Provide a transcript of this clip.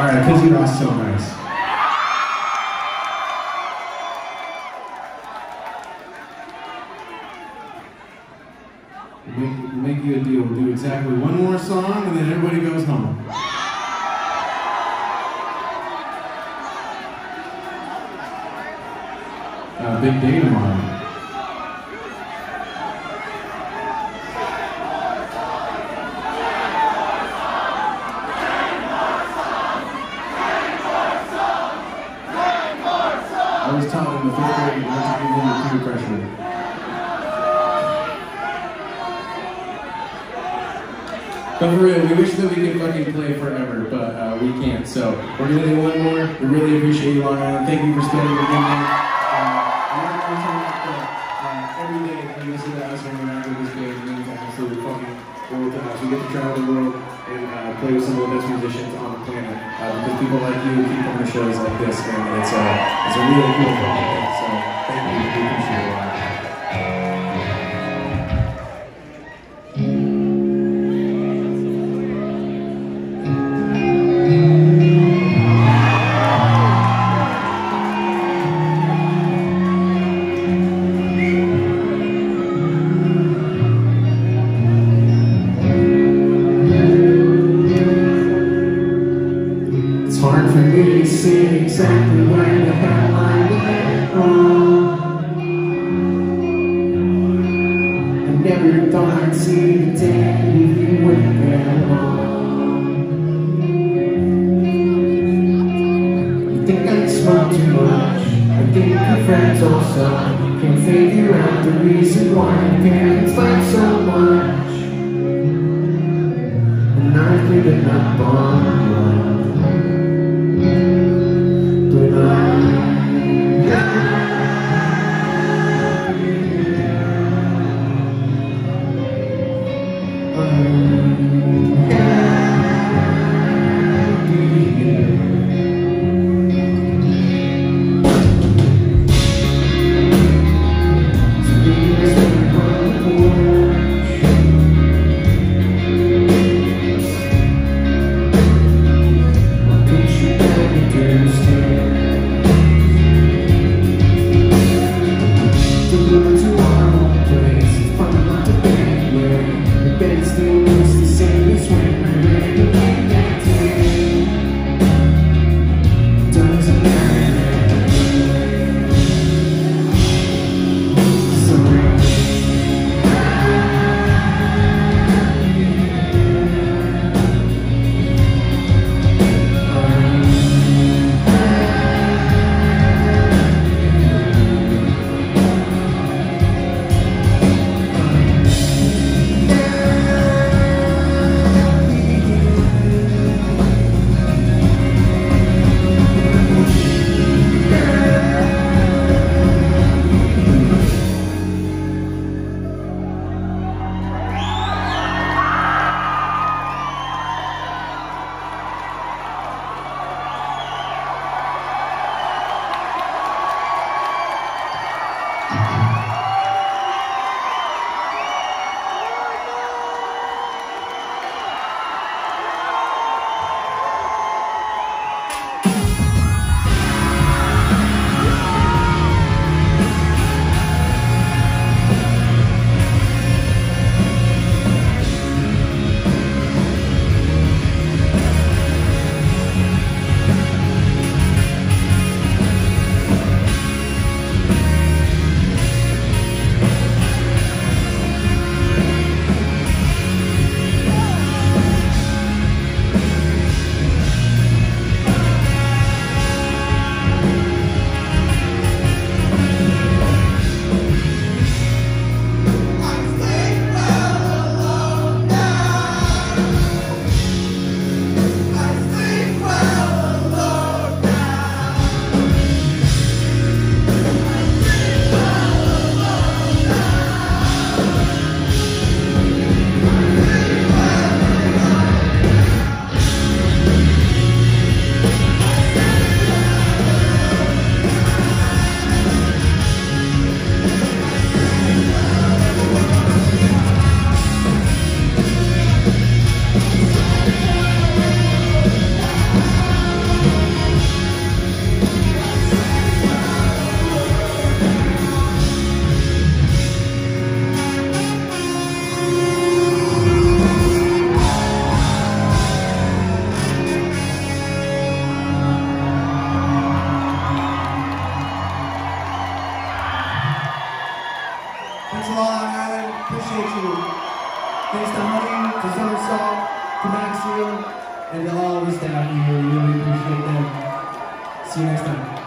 All right, because you lost so nice. We'll make, make you a deal. We'll do exactly one more song, and then everybody goes home. Uh, big day tomorrow. But for real, we wish that we could fucking play forever, but uh, we can't. So we're gonna do one more. We really appreciate you, Long Island. Thank you for spending your evening. Uh, uh, every day when you listen to us and interact with this band, it means absolutely fucking world to us. We get to travel the world and uh, play with some of the best musicians on the planet uh, because people like you keep coming to shows like this, and it's a it's a really cool thing. So thank you. We appreciate it I thought I'd see the day you went wrong. You think I smoke too much? I think your friends also Can't figure out the reason why parents fight so much. And I've given up on See you next time.